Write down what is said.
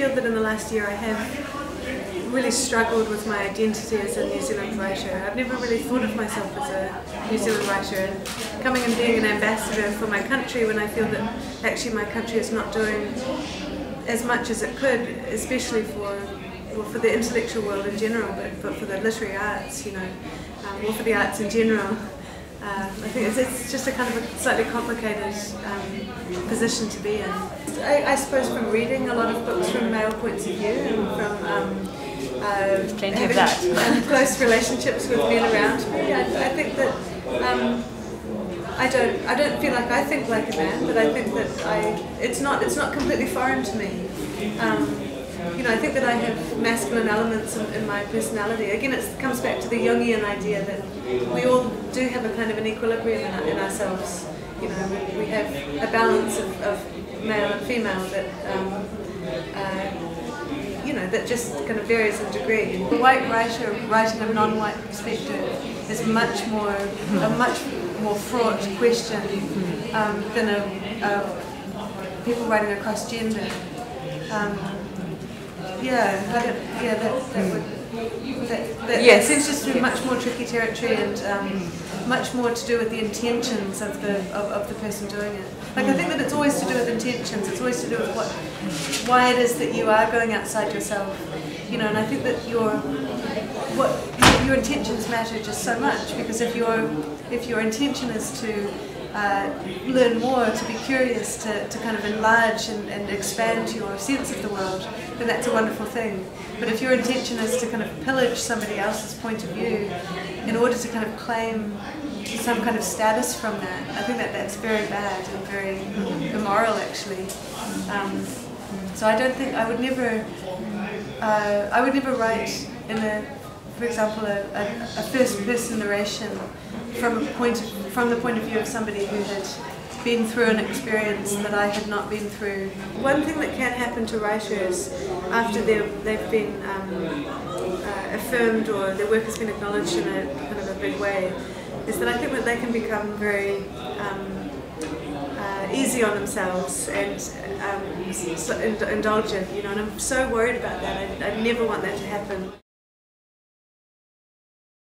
feel that in the last year I have really struggled with my identity as a New Zealand writer. I've never really thought of myself as a New Zealand writer and coming and being an ambassador for my country when I feel that actually my country is not doing as much as it could, especially for well, for the intellectual world in general, but, but for the literary arts, you know, um, or for the arts in general. Uh, I think it's, it's, just a kind of a slightly complicated um, position to be in. I, I, suppose from reading a lot of books from male points of view and from um, uh, having close relationships with men around me, I, I think that um, I don't I don't feel like I think like a man, but I think that I it's not it's not completely foreign to me. Um, you know, I think that I have masculine elements in, in, my personality. Again, it comes back to the Jungian idea that we all do have a kind of an equilibrium in, in ourselves. You know, we, we, have a balance of, of male and female that, um, uh, you know, that just kind of varies in degree. A white writer writing a non-white perspective is much more, a much more fraught question um, than a, a people writing across gender. Um, yeah, that, yeah, that, that would. That, that, yes. that seems just to be much more tricky territory and um, much more to do with the intentions of the of, of the person doing it. Like I think that it's always to do with intentions. It's always to do with what why it is that you are going outside yourself. You know, and I think that your what your intentions matter just so much because if your if your intention is to uh, learn more, to be curious, to, to kind of enlarge and, and expand your sense of the world, then that's a wonderful thing. But if your intention is to kind of pillage somebody else's point of view in order to kind of claim some kind of status from that, I think that that's very bad and very immoral actually. Um, so I don't think, I would never, uh, I would never write in a, for example, a, a, a first person narration from a point of, from the point of view of somebody who had been through an experience that I had not been through. One thing that can happen to writers after they've been um, uh, affirmed or their work has been acknowledged in a kind of a big way is that I think that they can become very um, uh, easy on themselves and um, indulgent, you know, and I'm so worried about that. I, I never want that to happen.